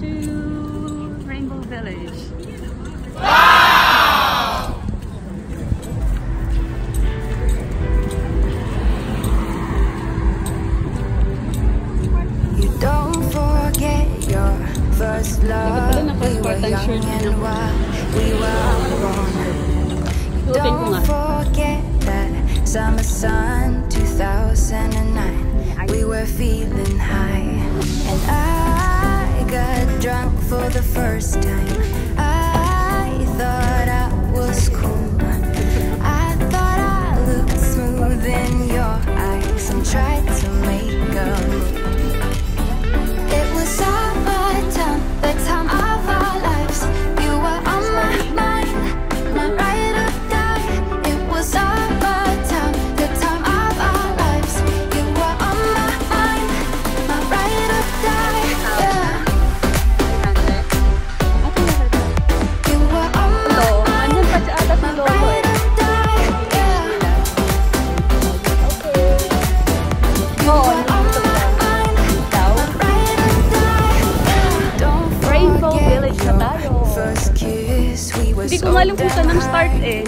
to Rainbow Village. Wow! You don't forget your first love. We were summer sun 2009. We were feeling high, and I got drunk for the first time. I thought I was cool. start eh.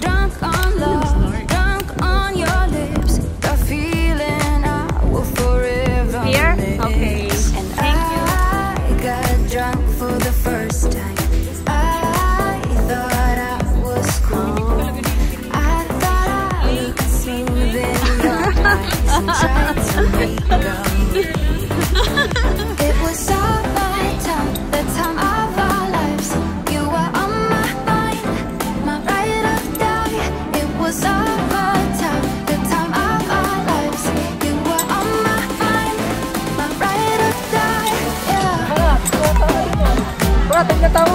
Drunk on love, drunk on your lips, the feeling I will forever Here? Okay. Thank you. I got drunk for the first time. Tin.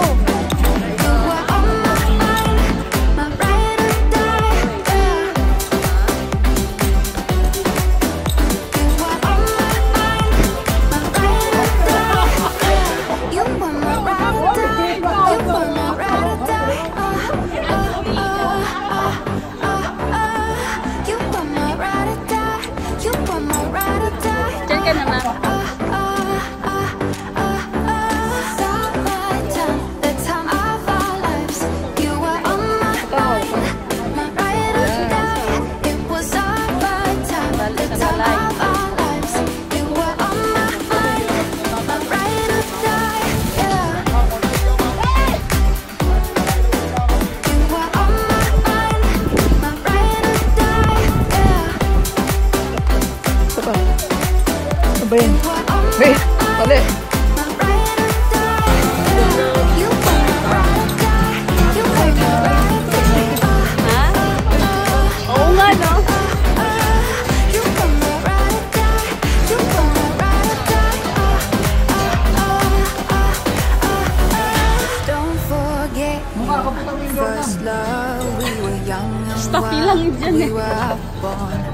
pa. Ano ba yan? May, mali. Oo nga, no? Stuffy lang dyan eh.